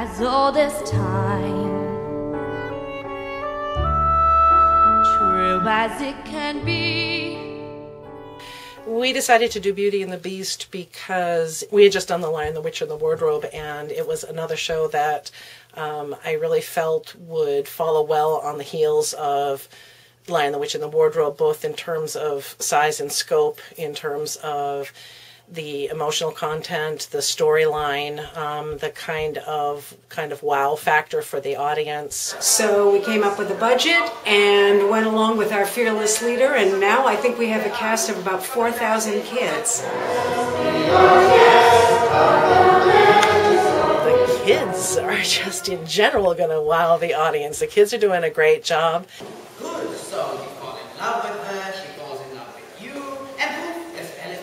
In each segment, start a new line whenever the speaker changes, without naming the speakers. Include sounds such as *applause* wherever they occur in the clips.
as old as time. True as it can be.
We decided to do Beauty and the Beast because we had just done The Lion, the Witch, and the Wardrobe, and it was another show that um, I really felt would follow well on the heels of Lion, the Witch, and the Wardrobe, both in terms of size and scope, in terms of the emotional content, the storyline, um, the kind of kind of wow factor for the audience.
So we came up with a budget and went along with our fearless leader, and now I think we have a cast of about 4,000 kids.
The kids are *laughs* just in general going to wow the audience. The kids are doing a great job.
Good. So you fall in love with her, she falls in love with you, and poof, it's Alice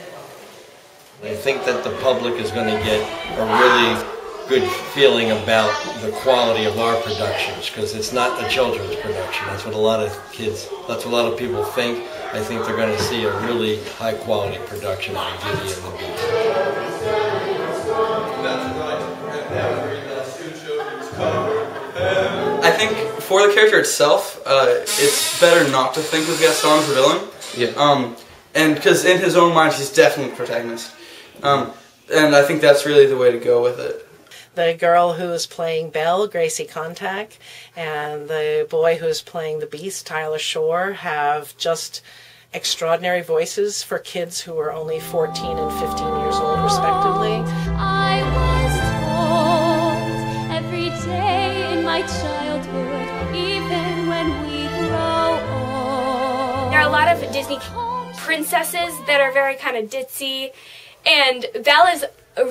I think that the public is going to get a really good feeling about the quality of our productions because it's not a children's production. That's what a lot of kids, that's what a lot of people think. I think they're going to see a really high quality production of Beauty and the Beast.
I think for the character itself, uh, it's better not to think of Gaston as the villain.
Yeah.
Um, and because in his own mind, he's definitely the protagonist. Um, and I think that's really the way to go with it.
The girl who is playing Belle, Gracie Contact, and the boy who's playing the Beast, Tyler Shore, have just extraordinary voices for kids who are only 14 and 15 years old, respectively.
I was told every day in my childhood, even when we grow old.
There are a lot of Disney princesses that are very kind of ditzy, and Belle is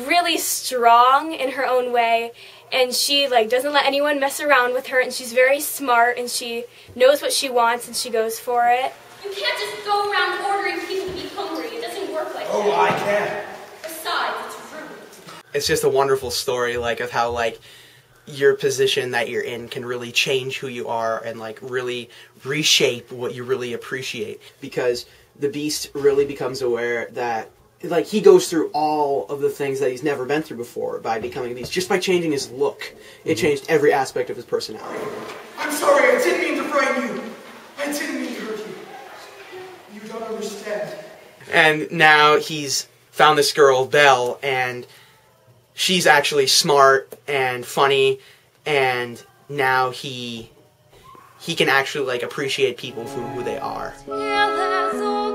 really strong in her own way, and she like doesn't let anyone mess around with her, and she's very smart, and she knows what she wants, and she goes for it.
You can't just go around ordering people to be hungry. It doesn't work like
Oh,
that.
Oh, I can.
Besides, it's rude.
It's just a wonderful story, like of how like your position that you're in can really change who you are and like really reshape what you really appreciate. Because the beast really becomes aware that like he goes through all of the things that he's never been through before by becoming a beast just by changing his look. It mm-hmm. changed every aspect of his personality.
I'm sorry, I didn't mean to frighten you. I didn't mean to hurt you. You don't understand.
And now he's found this girl, Belle, and she's actually smart and funny, and now he he can actually like appreciate people for who they are.
Tale as old